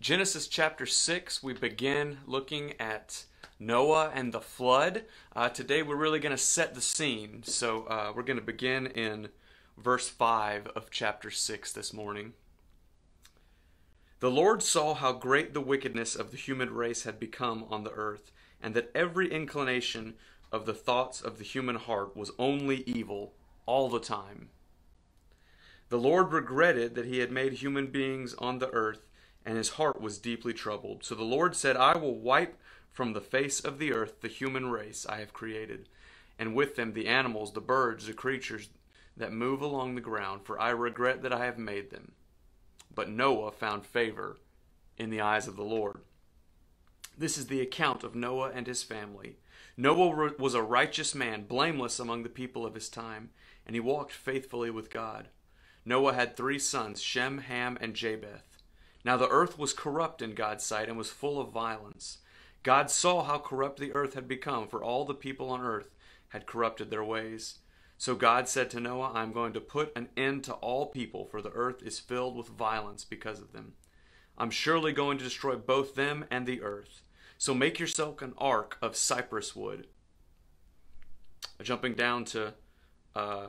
Genesis chapter 6, we begin looking at Noah and the flood. Uh, today we're really going to set the scene. So uh, we're going to begin in verse 5 of chapter 6 this morning. The Lord saw how great the wickedness of the human race had become on the earth, and that every inclination of the thoughts of the human heart was only evil all the time. The Lord regretted that he had made human beings on the earth, and his heart was deeply troubled. So the Lord said, I will wipe from the face of the earth the human race I have created, and with them the animals, the birds, the creatures that move along the ground, for I regret that I have made them. But Noah found favor in the eyes of the Lord. This is the account of Noah and his family. Noah was a righteous man, blameless among the people of his time, and he walked faithfully with God. Noah had three sons, Shem, Ham, and Japheth. Now the earth was corrupt in God's sight and was full of violence. God saw how corrupt the earth had become, for all the people on earth had corrupted their ways. So God said to Noah, I am going to put an end to all people, for the earth is filled with violence because of them. I'm surely going to destroy both them and the earth. So make yourself an ark of cypress wood. Jumping down to uh,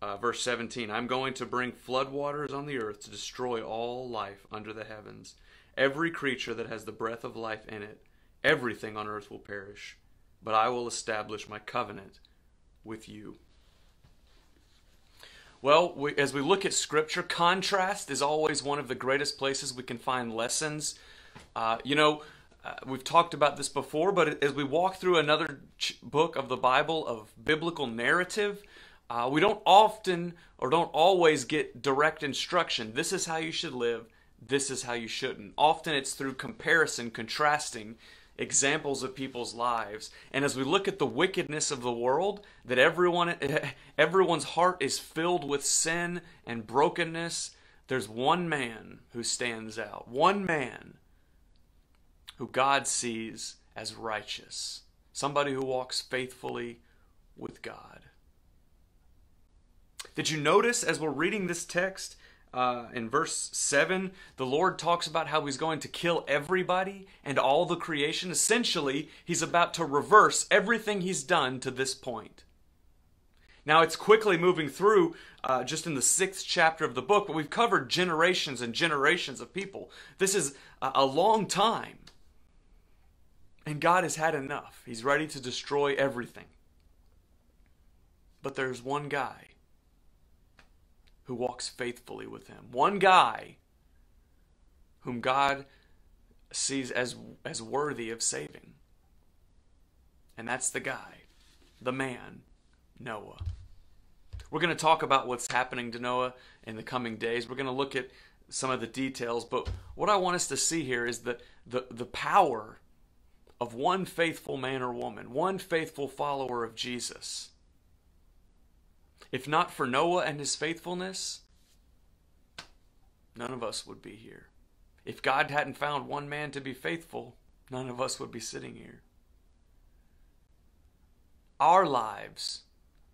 uh, verse 17 I'm going to bring floodwaters on the earth to destroy all life under the heavens. Every creature that has the breath of life in it, everything on earth will perish. But I will establish my covenant with you. Well, we, as we look at Scripture, contrast is always one of the greatest places we can find lessons. Uh, you know, uh, we've talked about this before, but as we walk through another ch- book of the Bible of biblical narrative, uh, we don't often or don't always get direct instruction. This is how you should live. This is how you shouldn't. Often it's through comparison, contrasting examples of people's lives. And as we look at the wickedness of the world, that everyone everyone's heart is filled with sin and brokenness, there's one man who stands out. One man who God sees as righteous. Somebody who walks faithfully with God. Did you notice as we're reading this text uh, in verse 7, the Lord talks about how he's going to kill everybody and all the creation? Essentially, he's about to reverse everything he's done to this point. Now, it's quickly moving through uh, just in the sixth chapter of the book, but we've covered generations and generations of people. This is a, a long time. And God has had enough. He's ready to destroy everything. But there's one guy who walks faithfully with him. One guy whom God sees as, as worthy of saving. And that's the guy, the man, Noah. We're going to talk about what's happening to Noah in the coming days. We're going to look at some of the details, but what I want us to see here is the, the, the power of one faithful man or woman, one faithful follower of Jesus if not for Noah and his faithfulness, none of us would be here. If God hadn't found one man to be faithful, none of us would be sitting here. Our lives,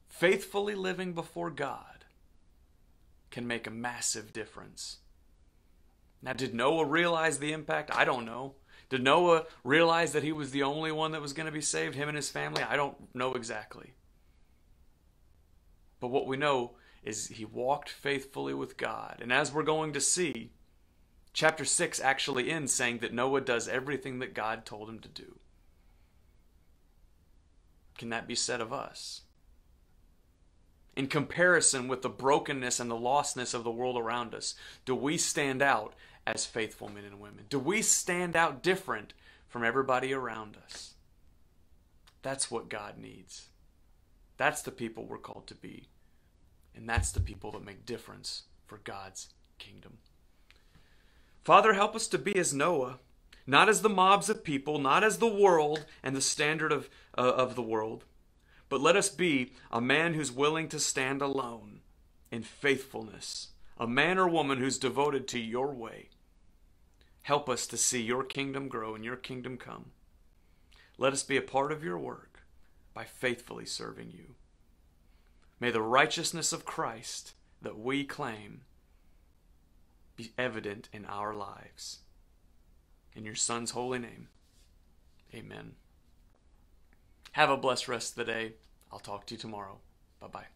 faithfully living before God, can make a massive difference. Now, did Noah realize the impact? I don't know. Did Noah realize that he was the only one that was going to be saved, him and his family? I don't know exactly. But what we know is he walked faithfully with God. And as we're going to see, chapter 6 actually ends saying that Noah does everything that God told him to do. Can that be said of us? In comparison with the brokenness and the lostness of the world around us, do we stand out as faithful men and women? Do we stand out different from everybody around us? That's what God needs. That's the people we're called to be. And that's the people that make difference for God's kingdom. Father, help us to be as Noah, not as the mobs of people, not as the world and the standard of, uh, of the world, but let us be a man who's willing to stand alone in faithfulness, a man or woman who's devoted to your way. Help us to see your kingdom grow and your kingdom come. Let us be a part of your work by faithfully serving you. May the righteousness of Christ that we claim be evident in our lives. In your Son's holy name, amen. Have a blessed rest of the day. I'll talk to you tomorrow. Bye bye.